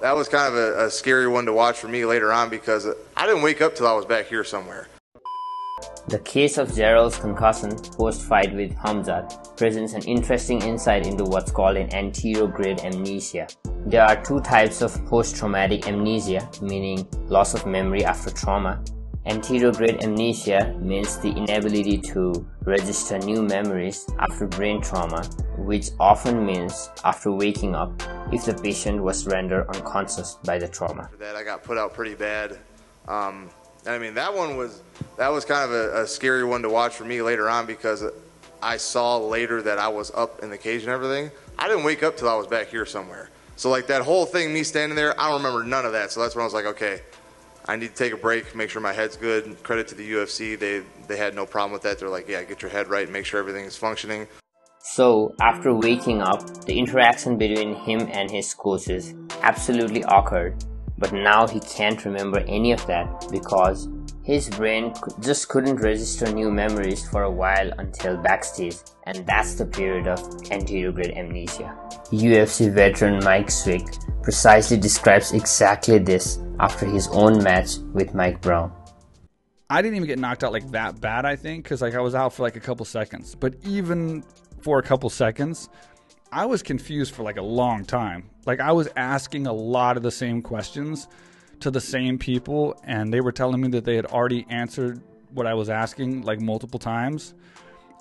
that was kind of a, a scary one to watch for me later on because I didn't wake up till I was back here somewhere. The case of Gerald's concussion post-fight with Khamzat presents an interesting insight into what's called an anterograde amnesia. There are two types of post-traumatic amnesia, meaning loss of memory after trauma. Anterograde amnesia means the inability to register new memories after brain trauma, which often means after waking up if the patient was rendered unconscious by the trauma. That I got put out pretty bad. Um, and I mean, that one was that was kind of a, a, scary one to watch for me later on because I saw later that I was up in the cage and everything. I didn't wake up till I was back here somewhere. So like that whole thing, me standing there, I don't remember none of that. So that's when I was like, okay, I need to take a break, make sure my head's good. Credit to the UFC, they they had no problem with that. They're like, yeah, get your head right, make sure everything is functioning. So after waking up, the interaction between him and his coaches absolutely occurred but now he can't remember any of that because his brain just couldn't register new memories for a while until backstage, and that's the period of anterograde amnesia. UFC veteran Mike Swick precisely describes exactly this after his own match with Mike Brown. I didn't even get knocked out like that bad, I think, because like I was out for like a couple seconds. But even for a couple seconds, I was confused for like a long time. Like I was asking a lot of the same questions to the same people and they were telling me that they had already answered what I was asking like multiple times.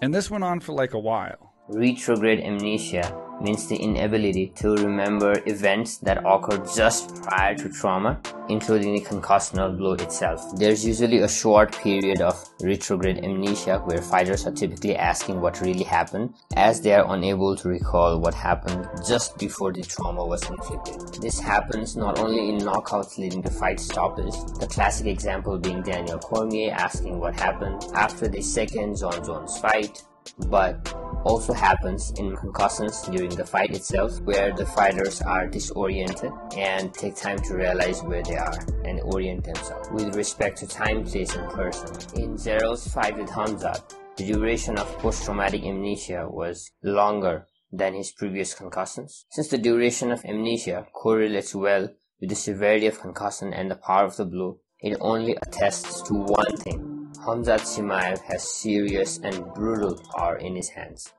And this went on for like a while. Retrograde amnesia means the inability to remember events that occurred just prior to trauma, including the concussional blow itself. There's usually a short period of retrograde amnesia where fighters are typically asking what really happened as they are unable to recall what happened just before the trauma was inflicted. This happens not only in knockouts leading to fight stoppage, the classic example being Daniel Cormier asking what happened after the second Jon Jones fight, but also happens in concussions during the fight itself where the fighters are disoriented and take time to realize where they are and orient themselves. With respect to time, place, and person, in Gerald's fight with Khamzat, the duration of post-traumatic amnesia was longer than his previous concussions. Since the duration of amnesia correlates well with the severity of concussion and the power of the blow, it only attests to one thing Khamzat Chimaev has serious and brutal power in his hands.